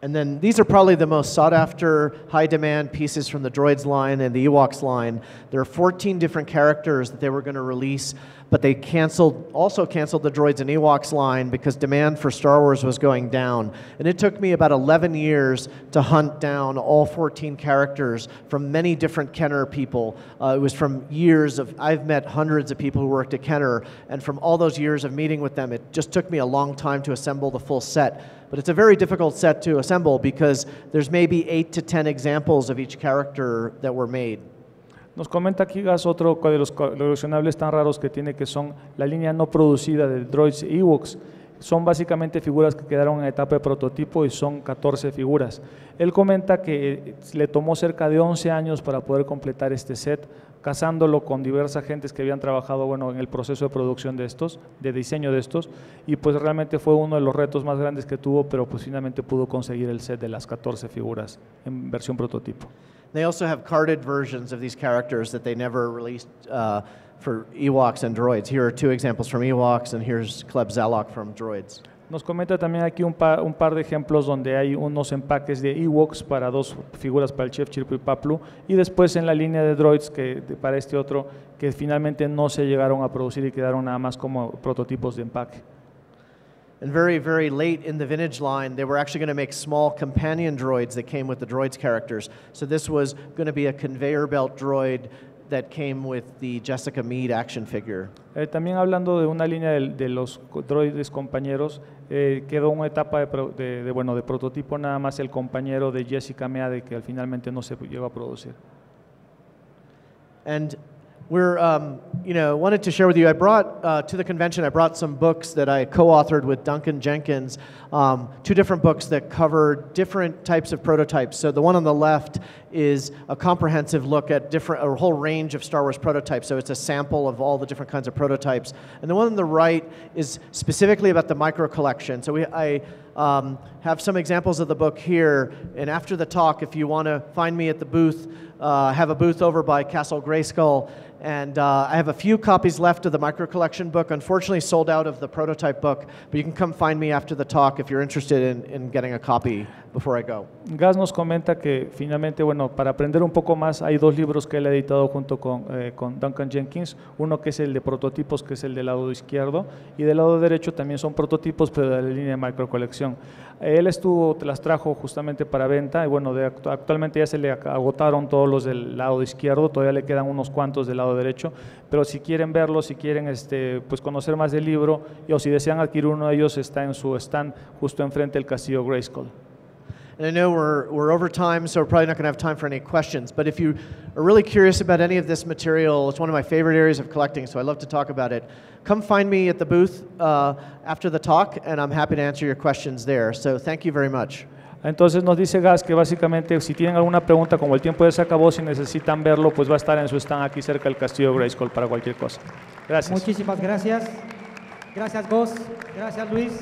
And then these are probably the most sought after, high demand pieces from the Droids line and the Ewoks line. There are 14 different characters that they were going to release, but they canceled, also canceled the Droids and Ewoks line because demand for Star Wars was going down. And it took me about 11 years to hunt down all 14 characters from many different Kenner people. Uh, it was from years of, I've met hundreds of people who worked at Kenner, and from all those years of meeting with them, it just took me a long time to assemble the full set. But it's a very difficult set to assemble because there's maybe eight to ten examples of each character that were made. Nos comenta aquí Gas otro de los co- coleccionables tan raros que tiene que son la línea no producida de Droids Ewoks. Son básicamente figuras que quedaron en etapa de prototipo y son 14 figuras. Él comenta que eh, le tomó cerca de 11 años para poder completar este set, casándolo con diversas gentes que habían trabajado bueno, en el proceso de producción de estos, de diseño de estos, y pues realmente fue uno de los retos más grandes que tuvo, pero pues finalmente pudo conseguir el set de las 14 figuras en versión prototipo. They also have carded versions of these characters that they never released uh, for Ewoks and Droids. Here are two examples from Ewoks, and here's Kleb Zalok from Droids. Nos comenta también aquí un, pa- un par de ejemplos donde hay unos empaques de Ewoks para dos figuras para el Chef Chirpo y Paplu y después en la línea de droids que, de- para este otro que finalmente no se llegaron a producir y quedaron nada más como prototipos de empaque. And very, very late in the vintage line, they were actually going to make small companion droids that came with the droids characters. So this was going to be a conveyor belt droid that came with the Jessica Meade action figure. Eh, también hablando de una línea de, de los droides compañeros, eh, quedó una etapa de, pro- de- de, bueno, de prototipo nada más el compañero de Jessica Meade que al finalmente no se llegó a producir. And we're, um, you know, wanted to share with you. I brought uh, to the convention. I brought some books that I co-authored with Duncan Jenkins. Um, two different books that cover different types of prototypes. So the one on the left is a comprehensive look at different, a whole range of Star Wars prototypes. So it's a sample of all the different kinds of prototypes. And the one on the right is specifically about the micro collection. So we, I um, have some examples of the book here. And after the talk, if you want to find me at the booth, uh, have a booth over by Castle Grayskull. And uh, I have a few copies left of the micro collection book. Unfortunately, sold out of the prototype book. But you can come find me after the talk if you're interested in, in getting a copy before I go. Gas nos comenta que finalmente, bueno, para aprender un poco más, hay dos libros que él ha editado junto con, eh, con Duncan Jenkins, uno que es el de prototipos, que es el del lado izquierdo, y del lado derecho también son prototipos, pero de la línea de microcolección. Él estuvo, las trajo justamente para venta, y bueno, de actu- actualmente ya se le agotaron todos los del lado izquierdo, todavía le quedan unos cuantos del lado derecho, pero si quieren verlo, si quieren este, pues conocer más del libro, o si desean adquirir uno de ellos, está en su stand justo enfrente del castillo Grayskull. And I know we're, we're over time, so we're probably not going to have time for any questions. But if you are really curious about any of this material, it's one of my favorite areas of collecting, so I love to talk about it. Come find me at the booth uh, after the talk, and I'm happy to answer your questions there. So thank you very much. Entonces nos dice Gas que básicamente si tienen alguna pregunta, como el tiempo ya se acabó, si necesitan verlo, pues va a estar en su stand aquí cerca del castillo Grayskull para cualquier cosa. Gracias. Muchísimas gracias. Gracias, Gos. Gracias, Luis.